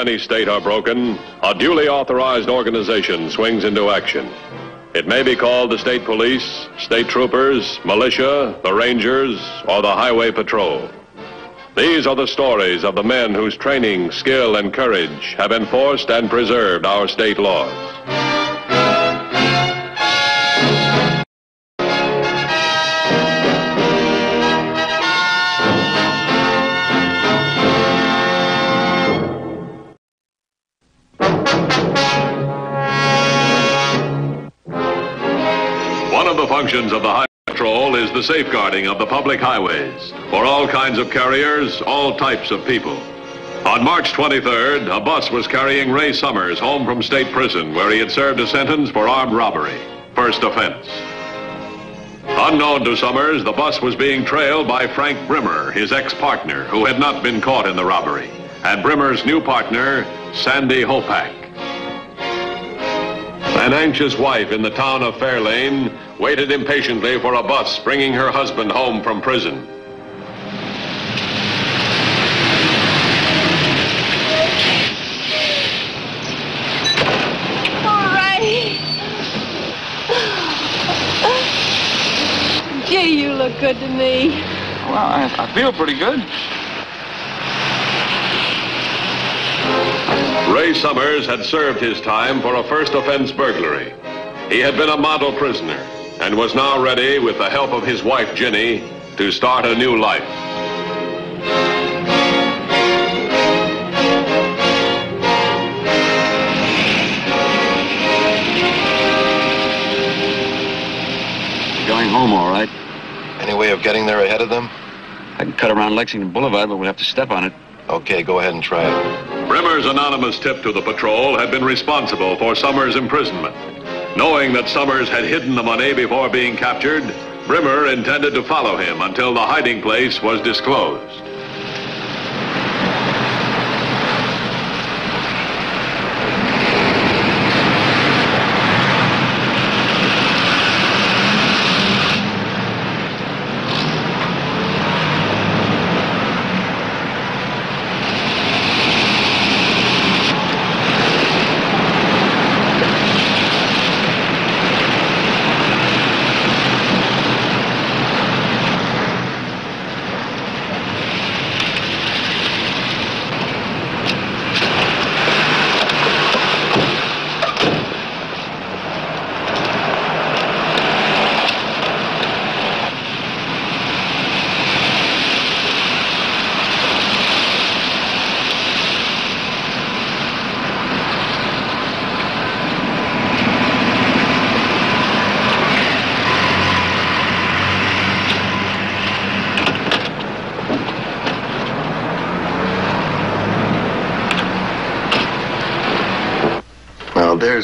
any state are broken, a duly authorized organization swings into action. It may be called the state police, state troopers, militia, the rangers, or the highway patrol. These are the stories of the men whose training, skill, and courage have enforced and preserved our state laws. Functions of the Highway Patrol is the safeguarding of the public highways for all kinds of carriers, all types of people. On March 23rd, a bus was carrying Ray Summers home from state prison where he had served a sentence for armed robbery, first offense. Unknown to Summers, the bus was being trailed by Frank Brimmer, his ex-partner, who had not been caught in the robbery, and Brimmer's new partner, Sandy Hopak. An anxious wife in the town of Fairlane waited impatiently for a bus bringing her husband home from prison. All right. Gee, you look good to me. Well, I, I feel pretty good. Ray Summers had served his time for a first offense burglary. He had been a model prisoner and was now ready, with the help of his wife Ginny, to start a new life. Going home, all right. Any way of getting there ahead of them? I can cut around Lexington Boulevard, but we'll have to step on it. Okay, go ahead and try it. Brimmer's anonymous tip to the patrol had been responsible for Summers' imprisonment. Knowing that Summers had hidden the money before being captured, Brimmer intended to follow him until the hiding place was disclosed.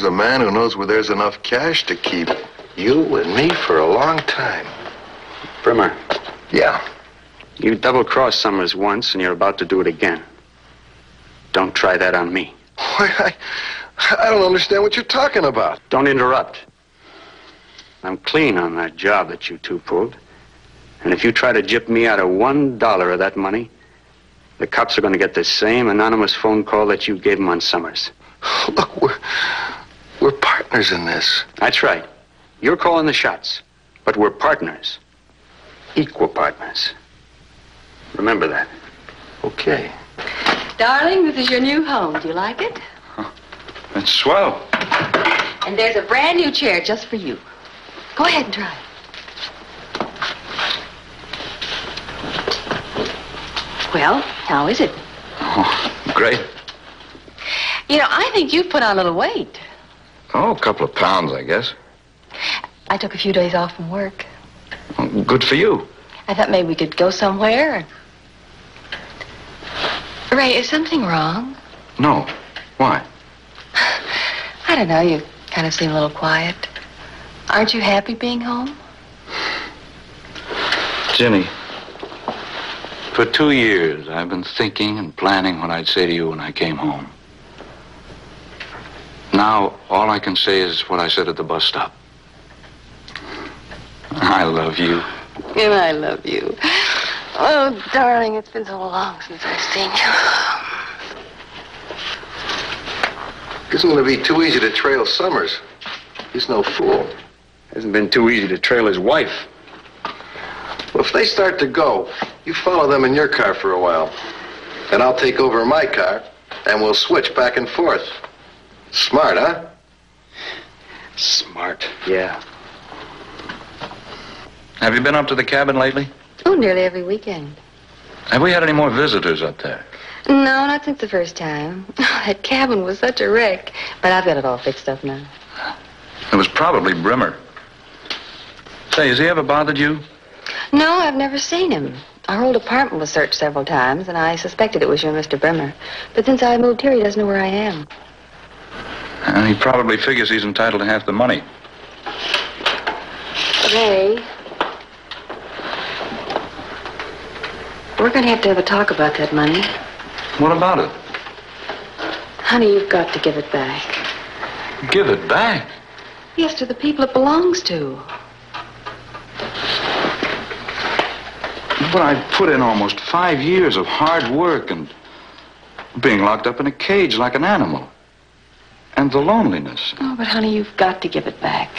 A man who knows where there's enough cash to keep you and me for a long time. Brimmer, Yeah. you double-crossed Summers once, and you're about to do it again. Don't try that on me. Why, I, I don't understand what you're talking about. Don't interrupt. I'm clean on that job that you two pulled. And if you try to gyp me out of one dollar of that money, the cops are going to get the same anonymous phone call that you gave them on Summers. Look, we're, we're partners in this. That's right. You're calling the shots, but we're partners. Equal partners. Remember that. Okay. Darling, this is your new home. Do you like it? That's swell. And there's a brand new chair just for you. Go ahead and try it. Well, how is it? Oh, great. You know, I think you've put on a little weight. Oh, a couple of pounds, I guess. I took a few days off from work. Good for you. I thought maybe we could go somewhere. Ray, is something wrong? No. Why? I don't know. You kind of seem a little quiet. Aren't you happy being home? Ginny, for two years I've been thinking and planning what I'd say to you when I came home. Now, all I can say is what I said at the bus stop. I love you. And I love you. Oh, darling, it's been so long since I've seen you. Isn't going to be too easy to trail Summers. He's no fool. Hasn't been too easy to trail his wife. Well, if they start to go, you follow them in your car for a while. And I'll take over my car, and we'll switch back and forth. Smart, huh? Smart. Yeah. Have you been up to the cabin lately? Oh, nearly every weekend. Have we had any more visitors up there? No, not since the first time. Oh, that cabin was such a wreck. But I've got it all fixed up now. It was probably Brimmer. Say, has he ever bothered you? No, I've never seen him. Our old apartment was searched several times, and I suspected it was you, Mr. Brimmer. But since I moved here, he doesn't know where I am. Uh, he probably figures he's entitled to half the money. Ray. We're going to have to have a talk about that money. What about it? Honey, you've got to give it back. Give it back. Yes, to the people it belongs to. But I've put in almost five years of hard work and being locked up in a cage like an animal. And the loneliness. Oh, but honey, you've got to give it back.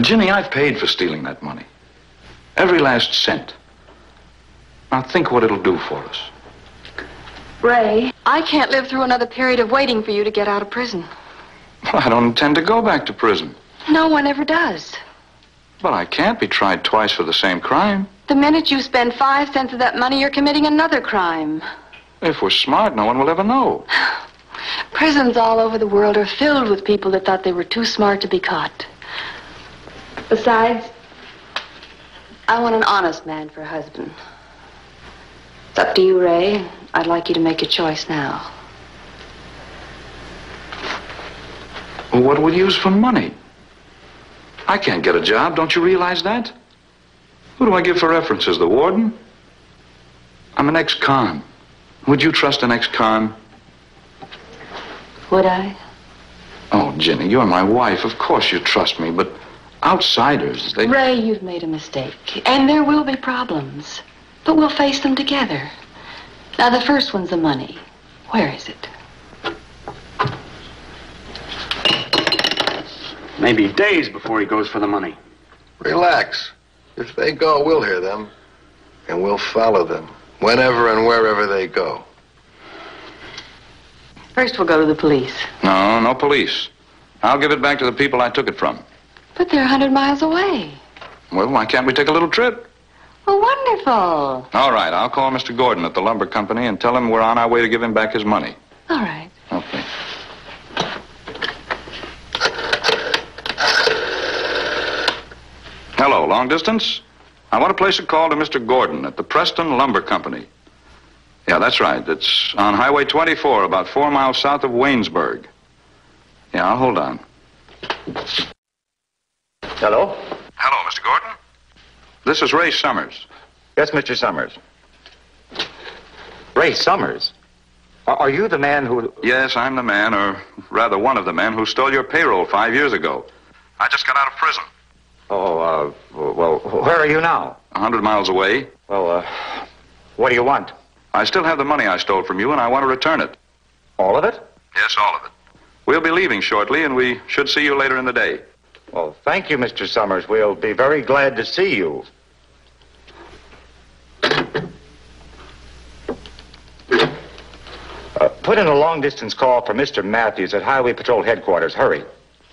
Ginny, I've paid for stealing that money. Every last cent. Now think what it'll do for us. Ray, I can't live through another period of waiting for you to get out of prison. Well, I don't intend to go back to prison. No one ever does. But I can't be tried twice for the same crime. The minute you spend five cents of that money, you're committing another crime. If we're smart, no one will ever know. Prisons all over the world are filled with people that thought they were too smart to be caught. Besides, I want an honest man for a husband. It's up to you, Ray. I'd like you to make a choice now. Well, what will you use for money? I can't get a job. Don't you realize that? Who do I give for references? The warden? I'm an ex-con. Would you trust an ex-con? Would I? Oh, Ginny, you're my wife. Of course you trust me, but outsiders, they... Ray, you've made a mistake. And there will be problems. But we'll face them together. Now, the first one's the money. Where is it? Maybe days before he goes for the money. Relax. If they go, we'll hear them. And we'll follow them. Whenever and wherever they go. First, we'll go to the police. No, no police. I'll give it back to the people I took it from. But they're a hundred miles away. Well, why can't we take a little trip? Oh, wonderful. All right, I'll call Mr. Gordon at the lumber company and tell him we're on our way to give him back his money. All right. Okay. Hello, long distance? I want to place a call to Mr. Gordon at the Preston Lumber Company. Yeah, that's right. It's on Highway 24, about four miles south of Waynesburg. Yeah, I'll hold on. Hello? Hello, Mr. Gordon. This is Ray Summers. Yes, Mr. Summers. Ray Summers? Are, you the man who... Yes, I'm the man, or rather one of the men, who stole your payroll five years ago. I just got out of prison, Oh, uh, well, where are you now? a hundred miles away. Well, uh, what do you want? I still have the money I stole from you, and I want to return it. All of it? Yes, all of it. We'll be leaving shortly, and we should see you later in the day. Well, thank you, Mr. Summers. We'll be very glad to see you. Uh, put in a long-distance call for Mr. Matthews at Highway Patrol Headquarters. Hurry.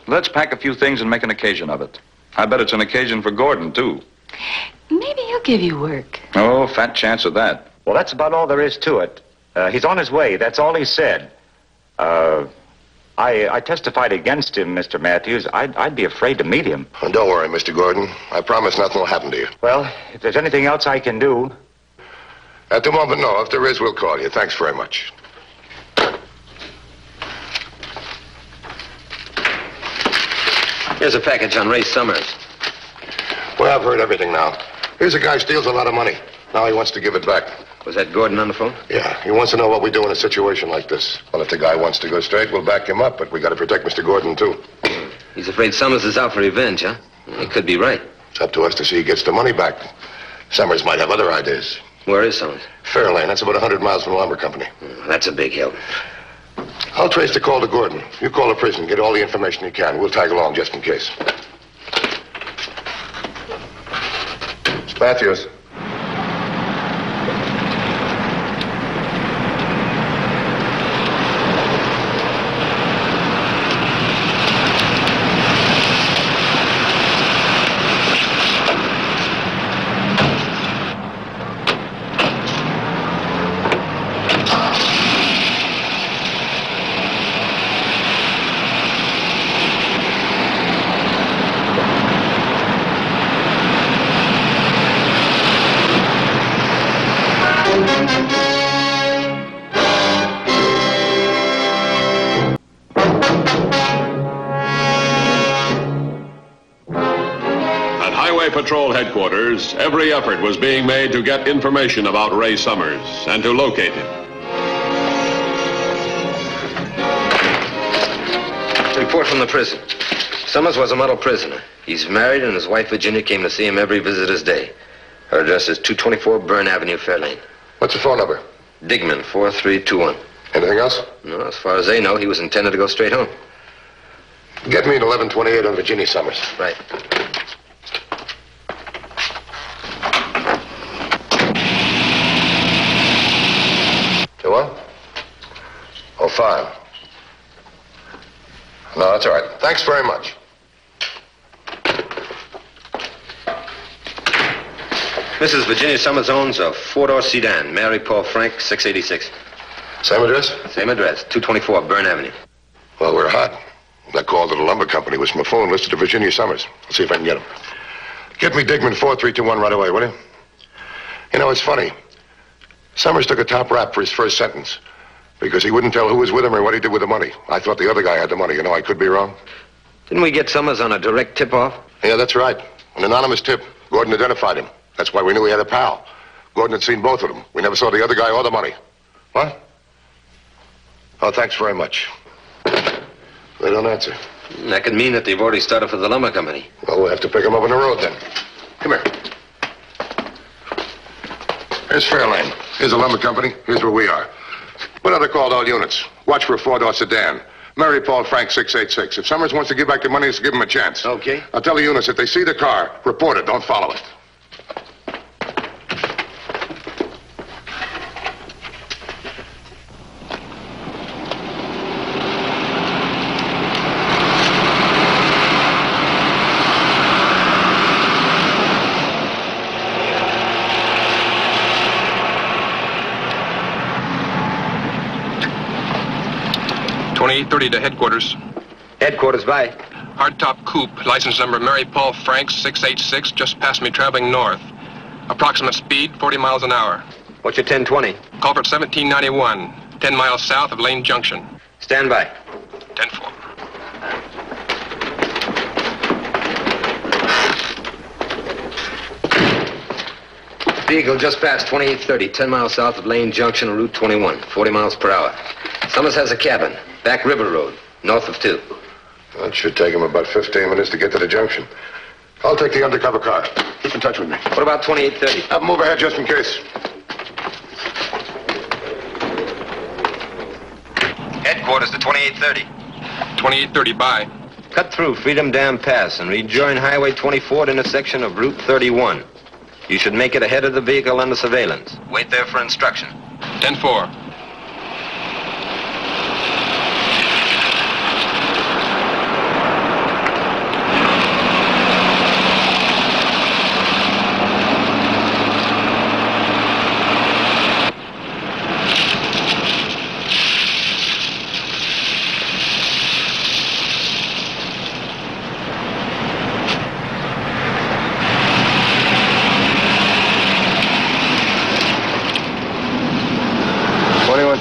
Let's pack a few things and make an occasion of it. I bet it's an occasion for Gordon, too. Maybe he'll give you work. Oh, fat chance of that. Well, that's about all there is to it. Uh, he's on his way. That's all he said. Uh, I, I testified against him, Mr. Matthews. I'd, I'd be afraid to meet him. And don't worry, Mr. Gordon. I promise nothing will happen to you. Well, if there's anything else I can do, At the moment, no. If there is, we'll call you. Thanks very much. Here's a package on Ray Summers. Well, I've heard everything now. Here's a guy steals a lot of money. Now he wants to give it back. Was that Gordon on the phone? Yeah, he wants to know what we do in a situation like this. Well, if the guy wants to go straight, we'll back him up, but we got to protect Mr. Gordon, too. He's afraid Summers is out for revenge, huh? He could be right. It's up to us to see he gets the money back. Summers might have other ideas. Where is Summers? Fairlane. That's about 100 miles from the lumber company. Hmm, that's a big help. I'll trace the call to Gordon. You call the prison. Get all the information you can. We'll tag along just in case. It's Matthews. Every effort was being made to get information about Ray Summers and to locate him. Report from the prison. Summers was a model prisoner. He's married, and his wife Virginia came to see him every visitor's day. Her address is 224 Burn Avenue, Fairlane. What's the phone number? Digman, 4321. Anything else? No, as far as they know, he was intended to go straight home. Get me an 1128 on Virginia Summers. Right. One? Oh, five. No, that's all right. Thanks very much. Mrs. Virginia Summers owns a four-door sedan, Mary Paul Frank, 686. Same address? Same address, 224 Burn Avenue. Well, we're hot. That call to the lumber company was from a phone listed to Virginia Summers. I'll see if I can get him. Get me Digman 4321 right away, will you? You know, it's funny. Summers took a top rap for his first sentence because he wouldn't tell who was with him or what he did with the money. I thought the other guy had the money. You know, I could be wrong. Didn't we get Summers on a direct tip-off? Yeah, that's right. An anonymous tip. Gordon identified him. That's why we knew he had a pal. Gordon had seen both of them. We never saw the other guy or the money. What? Oh, thanks very much. They don't answer. That could mean that they've already started for the lumber company. Well, we'll have to pick him up on the road then. Come here. Here's Fairlane. Here's the lumber company. Here's where we are. Put out a call to all units. Watch for a four-door sedan. Mary Paul Frank 686. If Summers wants to give back the money, let's give him a chance. Okay. I'll tell the units if they see the car, report it. Don't follow it. Thirty to headquarters. Headquarters by. Hardtop coupe, license number Mary Paul Franks, 686, just passed me traveling north. Approximate speed, 40 miles an hour. What's your 1020? Culvert 1791, 10 miles south of Lane Junction. Stand by. 10-4. Vehicle just passed 2830, 10 miles south of Lane Junction, Route 21, 40 miles per hour. Summers has a cabin, back River Road, north of 2. That should take him about 15 minutes to get to the junction. I'll take the undercover car. Keep in touch with me. What about 2830? Have him move ahead just in case. Headquarters to 2830. 2830, bye. Cut through Freedom Dam Pass and rejoin Highway 24 at intersection of Route 31. You should make it ahead of the vehicle under surveillance. Wait there for instruction. 10-4.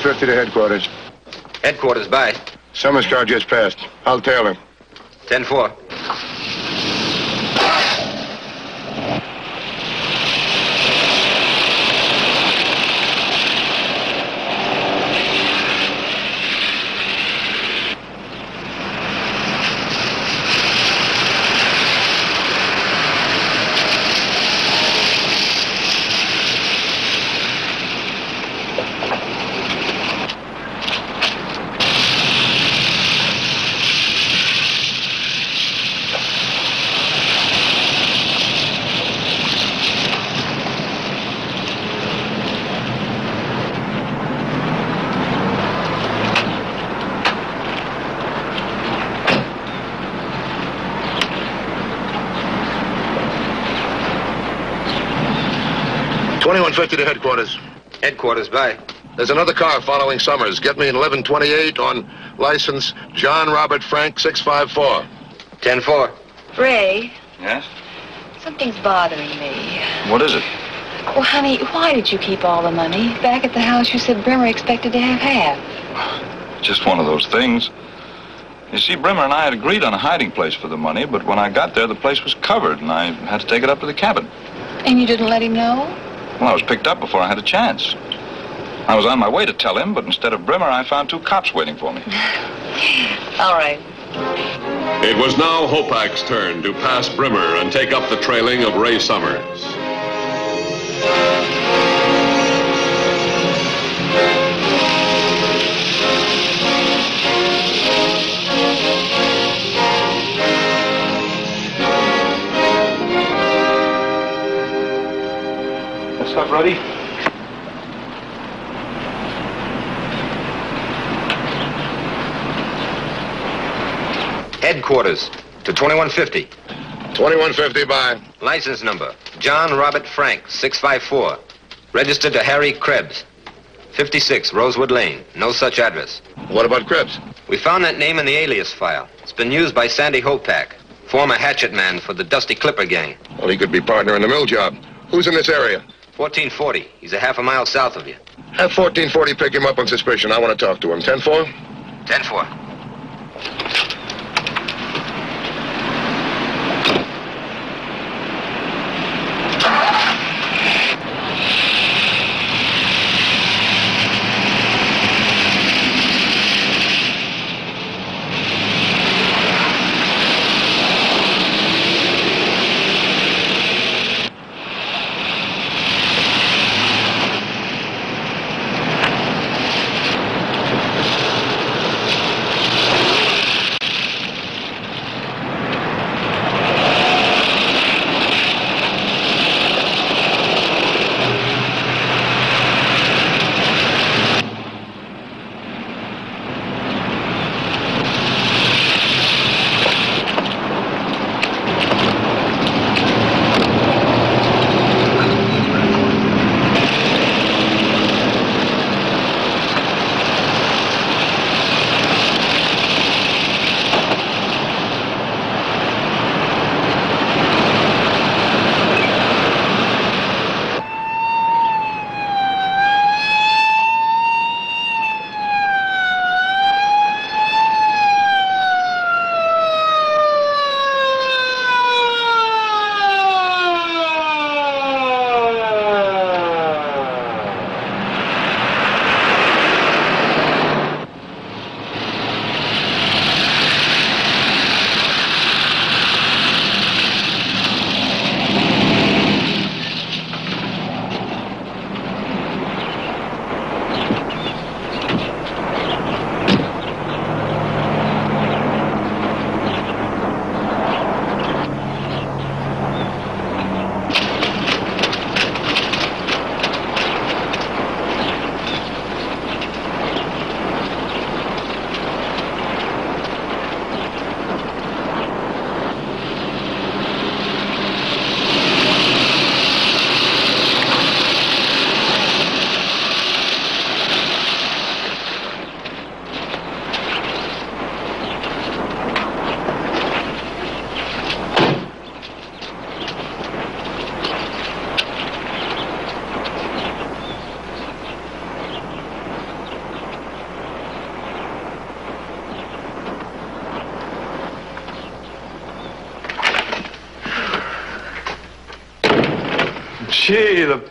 Twenty-one fifty to headquarters. Headquarters by. Summers car just passed. I'll tail him. 10-4. 2150 to headquarters. Headquarters, bye. There's another car following Summers. Get me an 1128 on license John Robert Frank 654. 10-4. Ray, Yes? something's bothering me. What is it? Well, honey, why did you keep all the money? Back at the house, you said Brimmer expected to have half. Just one of those things. You see, Brimmer and I had agreed on a hiding place for the money, but when I got there, the place was covered, and I had to take it up to the cabin. And you didn't let him know? Well, I was picked up before I had a chance. I was on my way to tell him, but instead of Brimmer, I found two cops waiting for me. All right. It was now Hopak's turn to pass Brimmer and take up the trailing of Ray Summers. Stuff ready? Headquarters to 2150. 2150 by. License number, John Robert Frank, 654. Registered to Harry Krebs. 56 Rosewood Lane. No such address. What about Krebs? We found that name in the alias file. It's been used by Sandy Hopak, former hatchet man for the Dusty Clipper gang. Well, he could be partner in the mill job. Who's in this area? 1440. He's a half a mile south of you. Have 1440 pick him up on suspicion. I want to talk to him. 10-4? 10-4.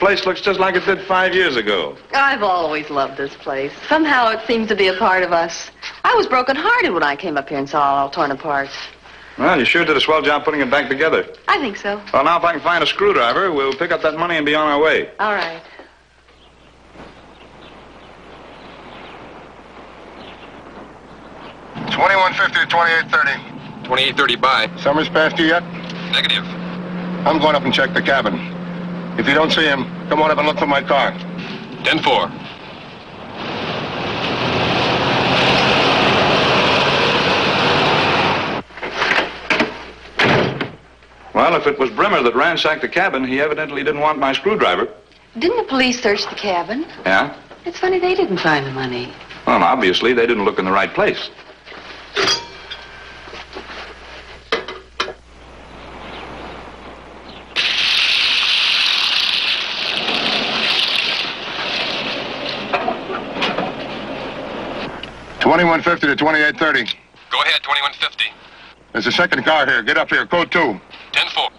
Place looks just like it did five years ago. I've always loved this place. Somehow it seems to be a part of us. I was broken-hearted when I came up here and saw it all torn apart. Well, you sure did a swell job putting it back together. I think so. Well, now if I can find a screwdriver, we'll pick up that money and be on our way. All right. Twenty-one fifty to twenty-eight thirty. 2830 by. Summers past you yet? Negative. I'm going up and check the cabin. If you don't see him, come on up and look for my car. 10-4. Well, if it was Brimmer that ransacked the cabin, he evidently didn't want my screwdriver. Didn't the police search the cabin? Yeah? It's funny they didn't find the money. Well, obviously, they didn't look in the right place. Twenty-one fifty to twenty-eight thirty. Go ahead, 2150. There's a second car here. Get up here. Code two. 10-4.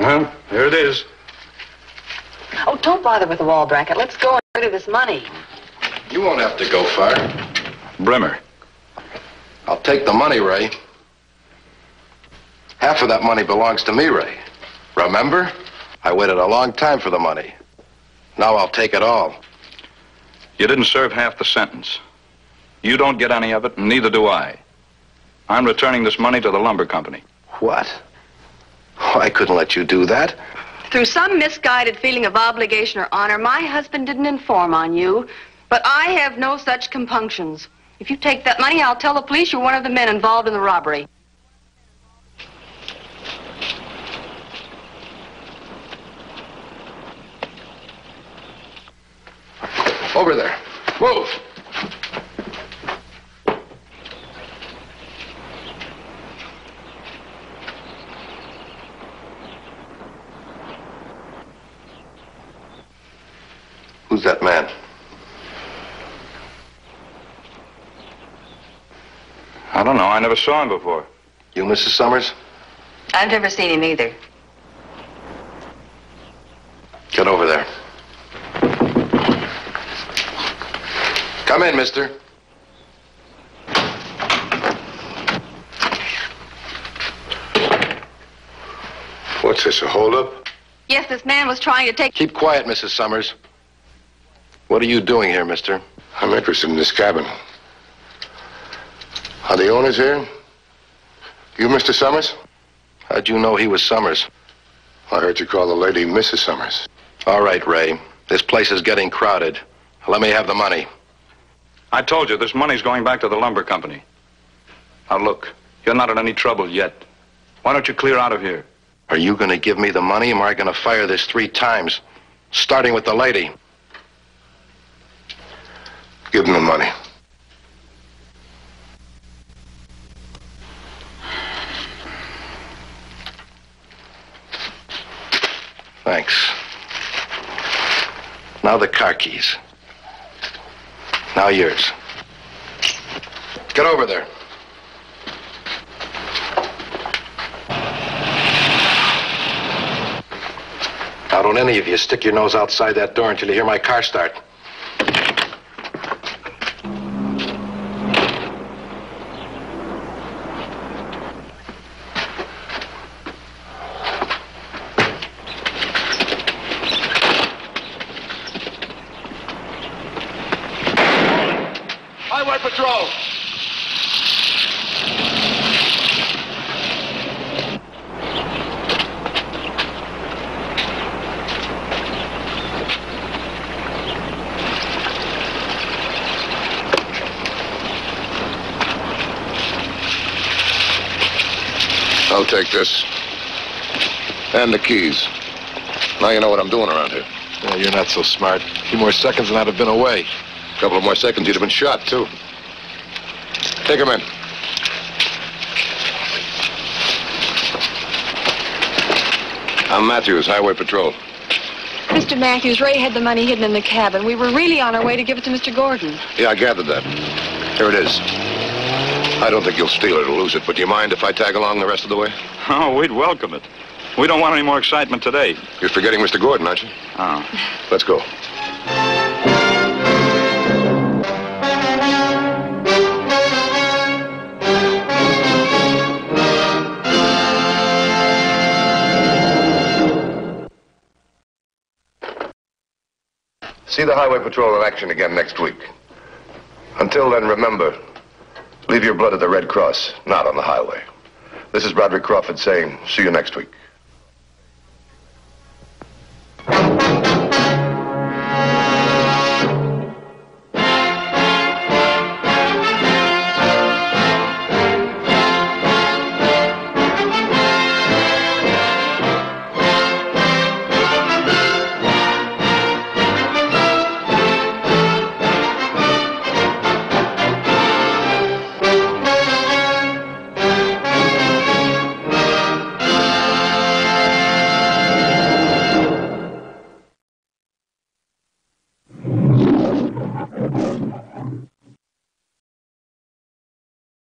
Well, here it is. Oh, don't bother with the wall bracket. Let's go and get rid of this money. You won't have to go far. Brimmer. I'll take the money, Ray. Half of that money belongs to me, Ray. Remember? I waited a long time for the money. Now I'll take it all. You didn't serve half the sentence. You don't get any of it, and neither do I. I'm returning this money to the lumber company. What? Oh, I couldn't let you do that. Through some misguided feeling of obligation or honor, my husband didn't inform on you. But I have no such compunctions. If you take that money, I'll tell the police you're one of the men involved in the robbery. Over there. Move. Who's that man? I don't know. I never saw him before. You, Mrs. Summers? I've never seen him either. Get over there. Come in, mister. What's this, a holdup? Yes, this man was trying to take. Keep quiet, Mrs. Summers. What are you doing here, mister? I'm interested in this cabin. Are the owners here? You, Mr. Summers? How'd you know he was Summers? I heard you call the lady Mrs. Summers. All right, Ray. This place is getting crowded. Let me have the money. I told you, this money's going back to the lumber company. Now, look, you're not in any trouble yet. Why don't you clear out of here? Are you going to give me the money, or am I going to fire this three times? Starting with the lady. Give them the money. Thanks. Now the car keys. Now yours. Get over there. Now, don't any of you stick your nose outside that door until you hear my car start. Highway Patrol! I'll take this. And the keys. Now you know what I'm doing around here. Yeah, you're not so smart. A few more seconds and I'd have been away. A couple of more seconds, you'd have been shot, too. Take him in. I'm Matthews, Highway Patrol. Mr. Matthews, Ray had the money hidden in the cabin. We were really on our way to give it to Mr. Gordon. Yeah, I gathered that. Here it is. I don't think you'll steal it or lose it, but do you mind if I tag along the rest of the way? Oh, we'd welcome it. We don't want any more excitement today. You're forgetting Mr. Gordon, aren't you? Oh. Let's go. See the Highway Patrol in action again next week. Until then, remember, leave your blood at the Red Cross, not on the highway. This is Broderick Crawford saying, see you next week.